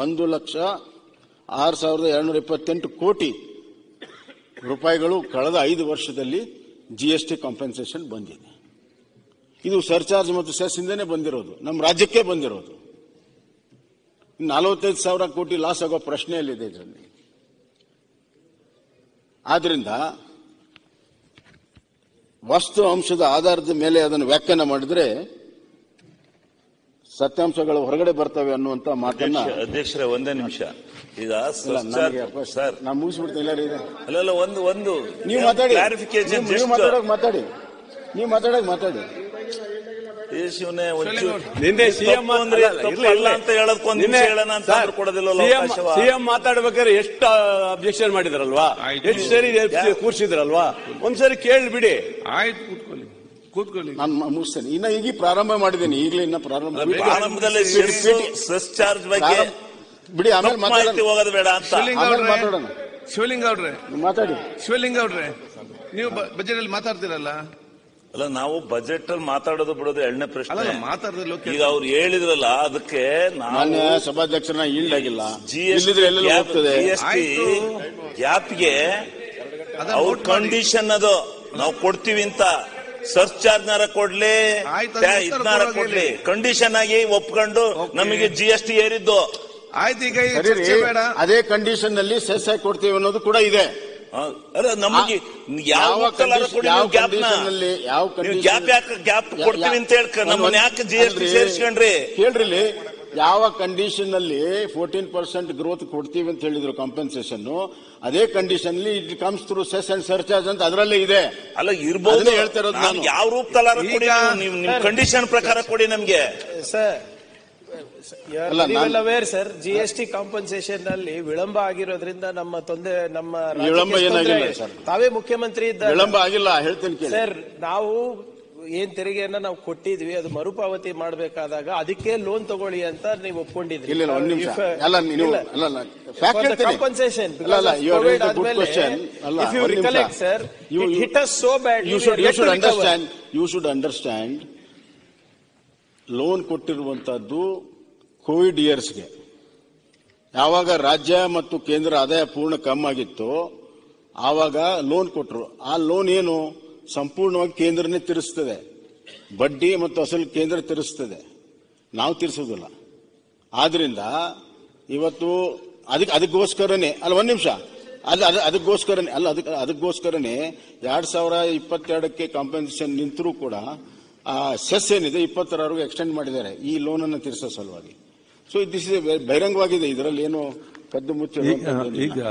ಒಂದು ಲಕ್ಷ ಆರು ಸಾವಿರದ ಎರಡುನೂರ ಇಪ್ಪತ್ತೆಂಟು ಕೋಟಿ ರೂಪಾಯಿಗಳು ಕಳೆದ ಐದು ವರ್ಷದಲ್ಲಿ ಜಿಎಸ್ಟಿ ಕಾಂಪೆನ್ಸೇಷನ್ ಬಂದಿದೆ. ಇದು ಸರ್ಚಾರ್ಜ್ ಮತ್ತು ಸೆಸ್ ಇಂದನೇ ಬಂದಿರೋದು. ನಮ್ಮ ರಾಜ್ಯಕ್ಕೆ ಬಂದಿರೋದು. ನಲವತ್ತೈದು ಸಾವಿರ ಕೋಟಿ ಲಾಸ್ ಆಗೋ ಪ್ರಶ್ನೆಯಲ್ಲಿದೆ ಇದರಲ್ಲಿ ಆದ್ರಿಂದ ವಸ್ತು ಅಂಶದ ಆಧಾರದ ಮೇಲೆ ಅದನ್ನು ವ್ಯಾಖ್ಯಾನ ಮಾಡಿದ್ರೆ ಸತ್ಯಾಂಶಗಳು ಹೊರಗಡೆ ಬರ್ತವೆ ಅನ್ನುವಂತ ಮಾತನ್ನ ಅಧ್ಯಕ್ಷ- ಅಧ್ಯಕ್ಷರೇ ಒಂದೇ ನಿಮಿಷ. ಈಗ ಇಲ್ಲ, ಸರ್ ನಾನು ಮುಗಿಸ್ಬಿಡ್ತೀನಿ ಇಲ್ಲ ಇದೆ ಅಲ್ಲಲ್ಲ ಒಂದು ಒಂದು ನೀವು ಮಾತಾಡಿ. ಕ್ಲಾರಿಫಿಕೇಶನ್ ನೀವು- ಮಾತಾಡೋಕೆ ಮಾತಾಡಿ. ನೀವು ಮಾತಾಡೋಕೆ ಮಾತಾಡಿ. ಶಿವನೇ ಒಂಚೂರು ನಿನ್ನೆ ಸಿಎಂ ಅಂದ್ರೆ ಇಲ್ಲ ಅಲ್ಲ ಅಂತ ಹೇಳೋದಕ್ಕೊಂದು ನಿಮಿಷ ಹೇಳೋಣ ಅಂತ ಅವಕಾಶವ? ಸಿಎಂ ಮಾತಾಡ್ಬೇಕಾದ್ರೆ ಎಷ್ಟು ಅಬ್ಜೆಕ್ಷನ್ ಮಾಡಿದ್ರಲ್ವಾ? ಎಷ್ಟು ಸರಿ ಕೂರ್ಸಿದ್ರಲ್ವಾ? ಒಂದ್ಸರಿ ಕೇಳ್ಬಿಡಿ. ಆಯ್ತು ಕೂತ್ಕೊಳ್ಳಿ ನಾನು ಮುಗಿಸ್ತೇನೆ. ಇನ್ನ ಈಗ ಪ್ರಾರಂಭ ಮಾಡಿದ್ದೇನೆ. ಈಗಲೇ ಇನ್ನ ಪ್ರಾರಂಭ. ಸೆಸ್ ಚಾರ್ಜ್ ಬಗ್ಗೆ ಬಿಡಿ ಆಮೇಲೆ ಮಾಹಿತಿ ಹೋಗೋದು ಬೇಡ ಅಂತ. ಶಿವಲಿಂಗ ಅವ್ರೆ ಮಾತಾಡೋಣ. ಶಿವಲಿಂಗ ಅವ್ರೆ. ಮಾತಾಡಿ. ಶಿವಲಿಂಗ ಅವ್ರೆ ನೀವು ಬಜೆಟ್ ಅಲ್ಲಿ ಮಾತಾಡ್ತೀರಲ್ಲ? ಅಲ್ಲ ನಾವು ಬಜೆಟ್ ಅಲ್ಲಿ ಮಾತಾಡೋದು ಬಿಡೋದು ಎರಡನೇ ಅಲ್ಲ ಪ್ರಶ್ನೆ ಮಾತಾಡಿದ್ರೆ ಈಗ ಅವ್ರು ಹೇಳಿದ್ರಲ್ಲ ಅದಕ್ಕೆ ನಾನು ಸಭಾಧ್ಯಕ್ಷರನ್ನ ಈಲ್ಡ್ ಆಗಿಲ್ಲ ಜಿ ಇಲ್ಲಿದ್ರೆ ಎಲ್ಲೆಲ್ಲ ಹೋಗ್ತದೆ? S T. ಗ್ಯಾಪ್ಗೆ ಅದು ಅವ್ರ ಕಂಡೀಷನ್ ಅದು. ನಾವು ಕೊಡ್ತೀವಿ ಅಂತ. ಸರ್ಚ್ ಚಾರ್ಜ್ ನಾರ ಕೊಡ್ಲಿ ಕೊಡೋಕೆ ಕೊಡ್ಲಿ. ಕಂಡೀಷನ್ ಆಗಿ ಒಪ್ಕೊಂಡು ನಮಗೆ ಜಿ ಎಸ್ ಟಿ ಏರಿದ್ದು. ಆಯ್ತು ಈಗ ಚರ್ಚೆ ಬೇಡ. ಅದೇ ಕಂಡೀಷನ್ನಲ್ಲಿ ಸೆಸ್ ಹಾಕಿ ಕೊಡ್ತೀವಿ ಅನ್ನೋದು ಕೂಡ ಇದೆ. ನಮಗೆ ಯಾವ ಗ್ಯಾಪ್ನಲ್ಲಿ ಯಾವ ಗ್ಯಾಪ್ ಯಾಕೆ ಗ್ಯಾಪ್ ಕೊಡ್ತೀವಿ ಅಂತ ಹೇಳಿ ನಮ್ಮನ್ನ ಯಾಕೆ ಜಿ ಎಸ್ ಟಿ ಸೇರಿಸ್ಕೊಂಡ್ರಿ? ಕೇಳ್ರಿ ಇಲ್ಲಿ, ಯಾವ ಕಂಡೀಷನ್ ಅಲ್ಲಿ ಫೋರ್ಟೀನ್ ಪರ್ಸೆಂಟ್ ಗ್ರೋತ್ ಕೊಡ್ತೀವಿ ಅಂತ ಹೇಳಿದ್ರು ಕಾಂಪೆನ್ಸೇಷನ್ ಅದೇ condition it comes through cess and surcharge ಅಂತ ಅದರಲ್ಲೇ ಇದೆ. ಅಲ್ಲ ಇರ್ಬೋದು. ಅದನ್ನೇ ಹೇಳ್ತಾ ಇರೋದು ನಾನು. ಯಾವ ರೂಪದಲ್ಲಾರ ಕೊಡಿ ನೀವು? ನಿಮ್ ಕಂಡೀಷನ್ ಪ್ರಕಾರ ಕೊಡಿ ನಮಗೆ. Sir aware sir G S T ಕಾಂಪನ್ಸೇಷನ್ನಲ್ಲಿ ವಿಳಂಬ ಆಗಿರೋದ್ರಿಂದ ನಮ್ಮ ತೊಂದರೆ ನಮ್ಮ ವಿಳಂಬ ಏನಾಗಿಲ್ಲ ಸರ್. ತಾವೇ ಮುಖ್ಯಮಂತ್ರಿ ಇದ್ದ ವಿಳಂಬ ಆಗಿಲ್ಲ ಹೇಳ್ತೇನೆ ಕೇಳಿ. ಸರ್ ನಾವು ಏನ್ ತೆರಿಗೆಯನ್ನ ನಾವು ಕೊಟ್ಟಿದ್ವಿ ಅದು ಮರುಪಾವತಿ ಮಾಡಬೇಕಾದಾಗ ಅದಕ್ಕೆ ಲೋನ್ ತಗೊಳ್ಳಿ ಅಂತ ನೀವು ಒಪ್ಕೊಂಡಿದ್ರಿ. ಇಲ್ಲ ಒಂದ್ ನಿಮಿಷ. ಅಲ್ಲ ನೀವು. ಅಲ್ಲ ಅಲ್ಲ ಫ್ಯಾಕ್ಟ್ For the ಅಲ್ಲ ಅಲ್ಲ ಯು ಶುಡ್ ಗುಡ್ ಆದ್ಮೇಲೆ, ಅಲ್ಲ if you ಒಂದ್ ನಿಮಿಷ. sir, You- you- you we should are you yet should to recover. understand you should understand loan ಕೊಟ್ಟಿರುವಂತಹದ್ದು covid ಇಯರ್ಸ್ಗೆ ಯಾವಾಗ ರಾಜ್ಯ ಮತ್ತು ಕೇಂದ್ರ ಆದಾಯ ಪೂರ್ಣ ಕಮ್ಮಾಗಿತ್ತು ಆವಾಗ ಲೋನ್ ಕೊಟ್ಟರು ಆ ಲೋನ್ ಏನು? ಸಂಪೂರ್ಣವಾಗಿ ಕೇಂದ್ರನೇ ತೀರಿಸ್ತದೆ. ಬಡ್ಡಿ ಮತ್ತು ಅಸಲು ಕೇಂದ್ರ ತೀರಿಸ್ತದೆ. ನಾವು ತೀರಿಸೋದಿಲ್ಲ. ಆದ್ರಿಂದ ಇವತ್ತು ಅದಕ್ಕೆ ಅದಕ್ಕೋಸ್ಕರನೇ ಅಲ್ಲ ಒಂದು ನಿಮಿಷ. ಅಲ್ಲ ಅದು ಅದಕ್ಕೋಸ್ಕರನೇ ಅಲ್ಲ ಅದಕ್ಕೆ ಅದಕ್ಕೋಸ್ಕರನೇ ಎರಡು ಸಾವಿರ ಇಪ್ಪತ್ತೆರಡಕ್ಕೆ ಕಾಂಪನ್ಸೇಷನ್ ನಿಂತರೂ ಕೂಡ ಆ ಸೆಸ್ ಏನಿದೆ ಇಪ್ಪತ್ತರವರೆಗೂ ಎಕ್ಸ್ಟೆಂಡ್ ಮಾಡಿದ್ದಾರೆ. ಈ ಲೋನನ್ನು ಅನ್ನು ತೀರಿಸೋ ಸಲುವಾಗಿ. ಸೊ ದಿಸ್ ಇಸ್ ಬಹಿರಂಗವಾಗಿದೆ. ಇದರಲ್ಲಿ ಏನು ಕದ್ದು ಮುಚ್ಚಿ ಈಗ